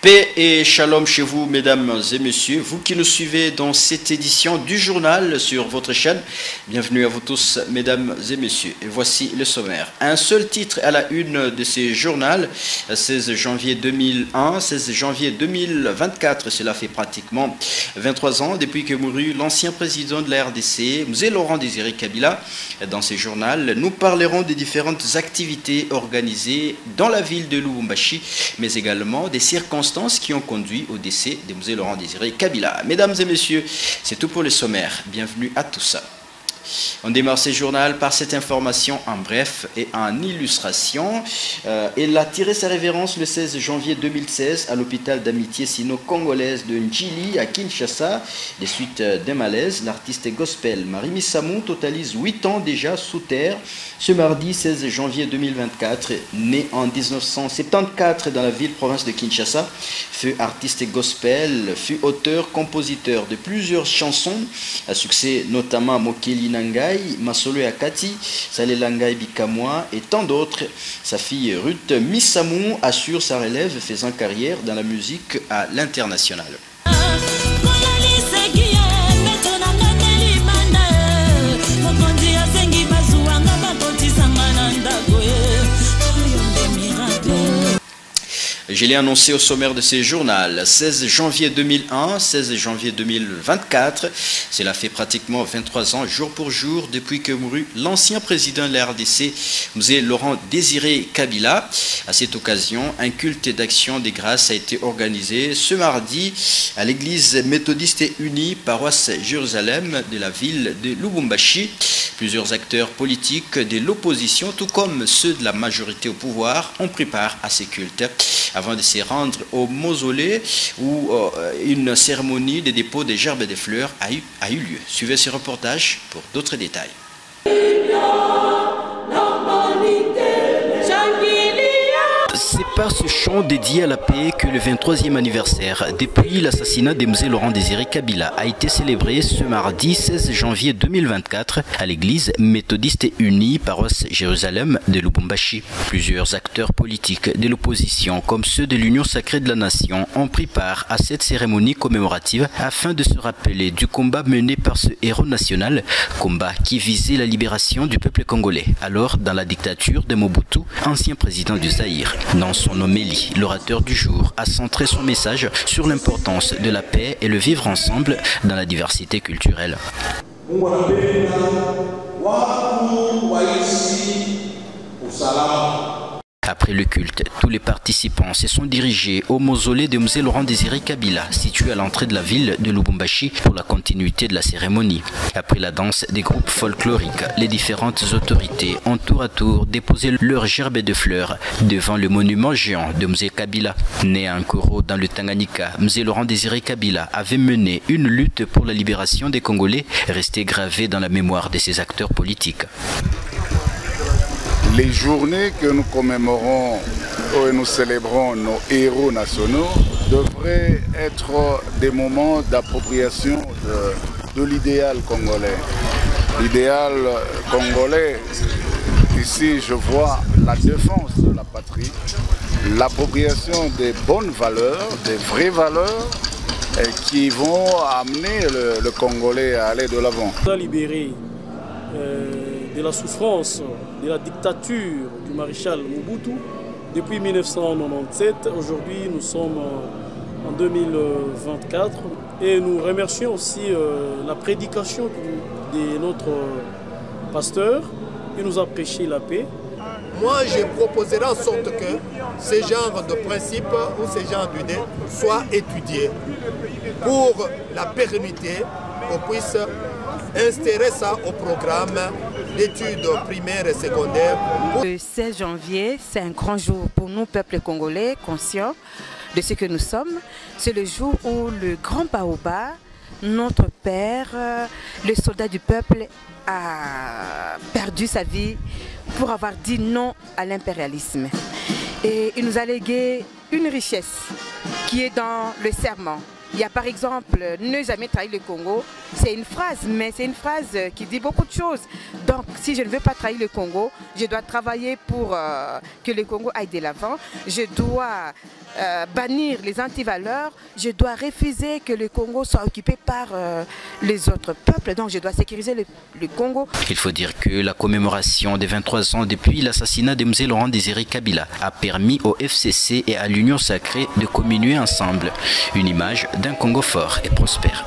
Paix et shalom chez vous, mesdames et messieurs, vous qui nous suivez dans cette édition du journal sur votre chaîne. Bienvenue à vous tous, mesdames et messieurs. Et voici le sommaire. Un seul titre à la une de ces journaux, 16 janvier 2001, 16 janvier 2024. Cela fait pratiquement 23 ans depuis que mourut l'ancien président de la RDC, M. Laurent Désiré Kabila. Dans ces journaux, nous parlerons des différentes activités organisées dans la ville de Lubumbashi, mais également des circonstances qui ont conduit au décès de M. Laurent Désiré Kabila. Mesdames et messieurs, c'est tout pour le sommaire. Bienvenue à tous. On démarre ce journal par cette information en bref et en illustration. Euh, il a tiré sa révérence le 16 janvier 2016 à l'hôpital d'amitié sino-congolaise de Njili à Kinshasa. Des suites d'un malaise, l'artiste gospel Marie Missamou totalise 8 ans déjà sous terre. Ce mardi 16 janvier 2024, né en 1974 dans la ville-province de Kinshasa, fut artiste gospel, fut auteur, compositeur de plusieurs chansons à succès notamment Mokeli Nangai, Masolo Akati, Salelangai Bikamwa et tant d'autres. Sa fille Ruth Missamou assure sa relève faisant carrière dans la musique à l'international. Je l'ai annoncé au sommaire de ces journaux. 16 janvier 2001, 16 janvier 2024. Cela fait pratiquement 23 ans, jour pour jour, depuis que mourut l'ancien président de la RDC, M. Laurent Désiré Kabila. À cette occasion, un culte d'action des grâces a été organisé ce mardi à l'église méthodiste unie, paroisse Jérusalem de la ville de Lubumbashi. Plusieurs acteurs politiques de l'opposition, tout comme ceux de la majorité au pouvoir, ont pris part à ces cultes avant de se rendre au mausolée où euh, une cérémonie de dépôt des gerbes et des fleurs a eu, a eu lieu. Suivez ce reportage pour d'autres détails. Par ce chant dédié à la paix que le 23e anniversaire depuis l'assassinat de M. Laurent Désiré Kabila a été célébré ce mardi 16 janvier 2024 à l'église méthodiste unie paroisse Jérusalem de Lubumbashi. Plusieurs acteurs politiques de l'opposition comme ceux de l'Union sacrée de la nation ont pris part à cette cérémonie commémorative afin de se rappeler du combat mené par ce héros national, combat qui visait la libération du peuple congolais, alors dans la dictature de Mobutu, ancien président du Zaïre. Dans homélie, l'orateur du jour a centré son message sur l'importance de la paix et le vivre ensemble dans la diversité culturelle. Après le culte, tous les participants se sont dirigés au mausolée de M. Laurent Désiré Kabila, situé à l'entrée de la ville de Lubumbashi, pour la continuité de la cérémonie. Après la danse des groupes folkloriques, les différentes autorités ont tour à tour déposé leurs gerbes de fleurs devant le monument géant de M. Kabila. Né à Nkoro dans le Tanganyika, M. Laurent Désiré Kabila avait mené une lutte pour la libération des Congolais, restée gravée dans la mémoire de ses acteurs politiques. Les journées que nous commémorons et nous célébrons nos héros nationaux devraient être des moments d'appropriation de, l'idéal congolais. L'idéal congolais, ici je vois la défense de la patrie, l'appropriation des bonnes valeurs, des vraies valeurs qui vont amener le, Congolais à aller de l'avant. euh, de la souffrance de la dictature du maréchal Mobutu depuis 1997. Aujourd'hui, nous sommes en 2024 et nous remercions aussi euh, la prédication de notre pasteur qui nous a prêché la paix. Moi, je proposerai en sorte que ce genre de principe ou ce genre d'idée soit étudié pour la pérennité, qu'on puisse instaurer ça au programme d'études primaires et secondaires. Le 16 janvier, c'est un grand jour pour nous, peuple congolais, conscients de ce que nous sommes. C'est le jour où le grand Baoba, notre père, le soldat du peuple, a perdu sa vie pour avoir dit non à l'impérialisme. Et il nous a légué une richesse qui est dans le serment, Il y a par exemple ne jamais trahir le Congo. C'est une phrase, mais c'est une phrase qui dit beaucoup de choses. Donc si je ne veux pas trahir le Congo, je dois travailler pour euh, que le Congo aille de l'avant. Je dois euh, bannir les antivaleurs. Je dois refuser que le Congo soit occupé par euh, les autres peuples. Donc je dois sécuriser le, Congo. Il faut dire que la commémoration des 23 ans depuis l'assassinat de M. Laurent Désiré Kabila a permis au FCC et à l'Union sacrée de communier ensemble. Une image d'un Congo fort et prospère.